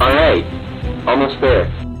Alright, almost there.